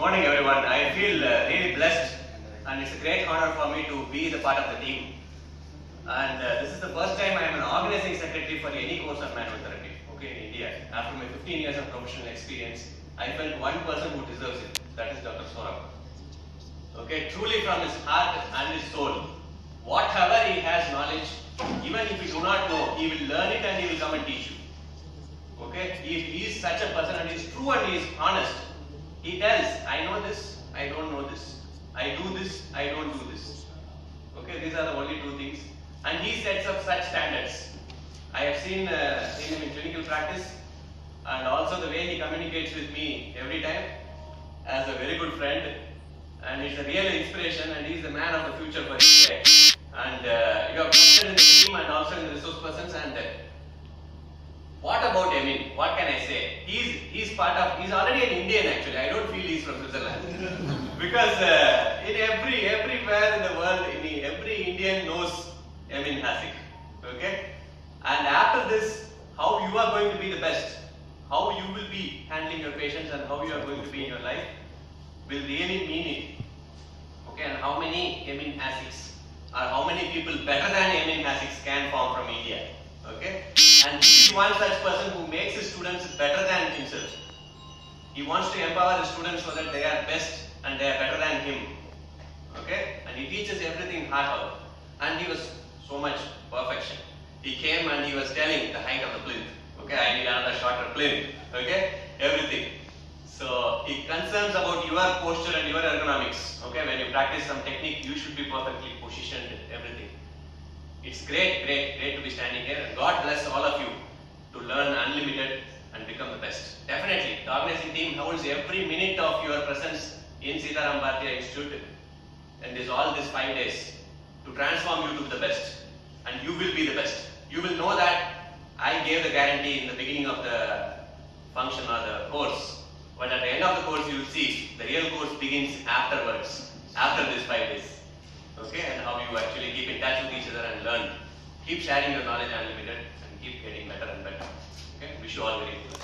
morning, everyone. I feel uh, really blessed, and it's a great honor for me to be the part of the team. And uh, this is the first time I am an organizing secretary for any course of manual therapy, okay, in India. After my 15 years of professional experience, I felt one person who deserves it. That is Dr. Saurabh. Okay, truly from his heart and his soul. Whatever he has knowledge, even if you do not know, he will learn it and he will come and teach you. Okay, if he is such a person and he is true and he is honest, he tells, I know this, I don't know this. I do this, I don't do this. Okay, these are the only two things. And he sets up such standards. I have seen, uh, seen him in clinical practice and also the way he communicates with me every time as a very good friend and he's a real inspiration and he's the man of the future for India. And uh, you have trusted in the team and also in the resource persons and uh, what about Emin? What can I say? He's he's part of he's already an Indian actually. I don't feel he's from Switzerland because uh, in every everywhere in the world, in every Indian knows Emin Hasik. Okay, and after this, how you are going to be the best, how you will be handling your patients, and how you are going to be in your life will really mean it. Okay, and how many Emin Hasiks or how many people better than Emin Hasiks can form from India? Okay, and is one such person who makes his students better than himself. He wants to empower the students so that they are best and they are better than him. Okay, and he teaches everything heart out. And he was so much perfection. He came and he was telling the height of the plinth. Okay, I need another shorter plinth. Okay, everything. So he concerns about your posture and your ergonomics. Okay, when you practice some technique, you should be perfectly positioned. Everything. It's great, great, great to be standing here, and God bless all of you to learn unlimited and become the best. Definitely, the organizing team holds every minute of your presence in Sitaram Bhartia Institute, and there's all these five days to transform you to the best, and you will be the best. You will know that I gave the guarantee in the beginning of the function or the course, but at the end of the course, you will see the real course begins afterwards, after these five days okay, and how you actually keep in touch with each other and learn. Keep sharing your knowledge unlimited and keep getting better and better. Okay, wish you all very good.